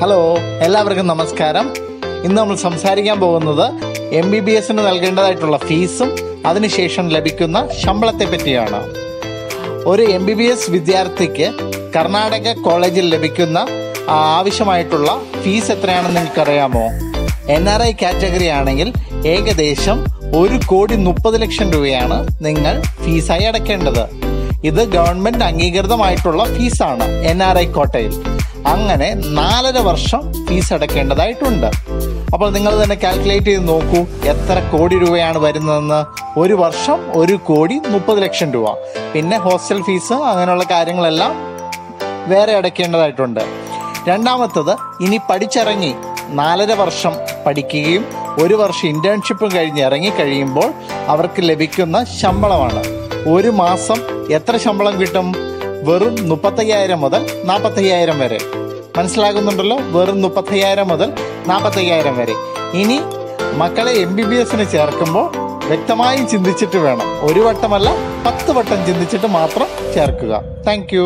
Hello എല്ലാവർക്കും നമസ്കാരം. ഇന്ന് നമ്മൾ സംസാരിക്കാൻ പോകുന്നത് എം ബി ബി എസിന് നൽകേണ്ടതായിട്ടുള്ള ഫീസും അതിനുശേഷം ലഭിക്കുന്ന ശമ്പളത്തെ പറ്റിയാണ്. ഒരു എം ബി ബി എസ് വിദ്യാർത്ഥിക്ക് കർണാടക കോളേജിൽ ലഭിക്കുന്ന ആവശ്യമായിട്ടുള്ള ഫീസ് എത്രയാണെന്ന് നിങ്ങൾക്കറിയാമോ? എൻ ആർ ഐ കാറ്റഗറി ആണെങ്കിൽ ഏകദേശം ഒരു കോടി മുപ്പത് ലക്ഷം രൂപയാണ് നിങ്ങൾ ഫീസായി അടയ്ക്കേണ്ടത്. ഇത് ഗവൺമെന്റ് അംഗീകൃതമായിട്ടുള്ള ഫീസാണ് എൻ ആർ ഐ കോട്ടയിൽ. അങ്ങനെ നാലര വർഷം ഫീസ് അടയ്ക്കേണ്ടതായിട്ടുണ്ട് അപ്പോൾ നിങ്ങൾ തന്നെ കാൽക്കുലേറ്റ് ചെയ്ത് നോക്കൂ എത്ര കോടി രൂപയാണ് വരുന്നതെന്ന്. ഒരു വർഷം ഒരു കോടി മുപ്പത് ലക്ഷം രൂപ. പിന്നെ ഹോസ്റ്റൽ ഫീസ് അങ്ങനെയുള്ള കാര്യങ്ങളെല്ലാം വേറെ അടയ്ക്കേണ്ടതായിട്ടുണ്ട് രണ്ടാമത്തത് ഇനി പഠിച്ചിറങ്ങി നാലര വർഷം പഠിക്കുകയും ഒരു വർഷം ഇന്റേൺഷിപ്പും കഴിഞ്ഞ് ഇറങ്ങി കഴിയുമ്പോൾ അവർക്ക് ലഭിക്കുന്ന ശമ്പളമാണ്. ഒരു മാസം എത്ര ശമ്പളം കിട്ടും? വെറും മുപ്പത്തയ്യായിരം മുതൽ നാൽപ്പത്തയ്യായിരം വരെ. മനസ്സിലാകുന്നുണ്ടല്ലോ? വെറും മുപ്പത്തയ്യായിരം മുതൽ നാൽപ്പത്തയ്യായിരം വരെ. ഇനി മക്കളെ എം ബി ബി എസിന് ചേർക്കുമ്പോൾ വ്യക്തമായും ചിന്തിച്ചിട്ട് വേണം. ഒരു വട്ടമല്ല പത്ത് വട്ടം ചിന്തിച്ചിട്ട് മാത്രം ചേർക്കുക. താങ്ക്